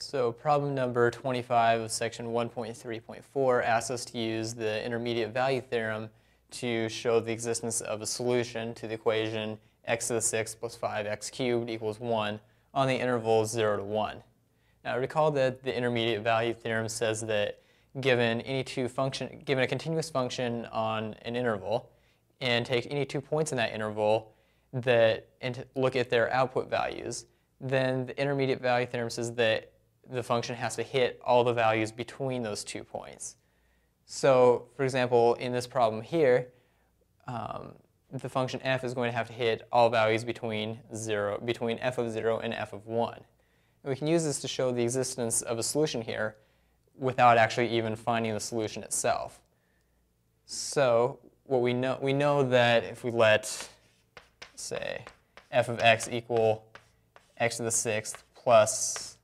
So problem number 25 of section 1.3.4 asks us to use the intermediate value theorem to show the existence of a solution to the equation x to the 6 plus 5x cubed equals 1 on the interval 0 to 1. Now recall that the intermediate value theorem says that given any two function, given a continuous function on an interval, and take any two points in that interval that and look at their output values, then the intermediate value theorem says that the function has to hit all the values between those two points. So, for example, in this problem here, um, the function f is going to have to hit all values between zero, between f of 0 and f of 1. And we can use this to show the existence of a solution here without actually even finding the solution itself. So what we know, we know that if we let, say, f of x equal x to the sixth plus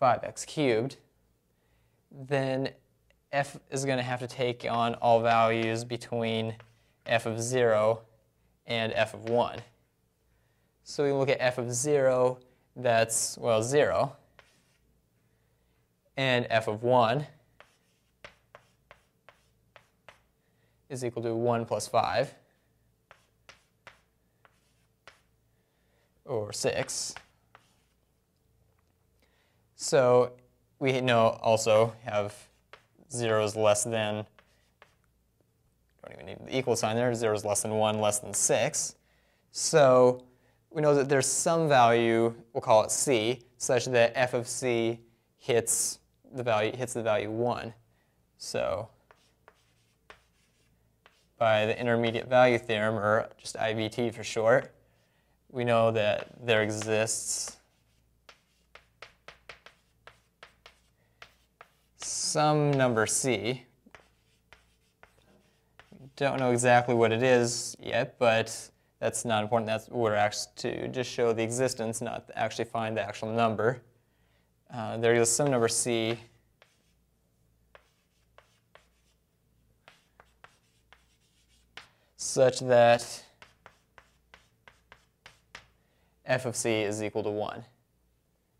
5x cubed, then f is going to have to take on all values between f of 0 and f of 1. So we look at f of 0, that's, well, 0, and f of 1 is equal to 1 plus 5, or 6. So we know also have 0 is less than, don't even need the equal sign there, 0 is less than 1, less than 6. So we know that there's some value, we'll call it c, such that f of c hits the value, hits the value 1. So by the intermediate value theorem, or just IVT for short, we know that there exists some number c. Don't know exactly what it is yet, but that's not important. That's we're actually to just show the existence, not actually find the actual number. Uh, there is some number c such that f of c is equal to 1.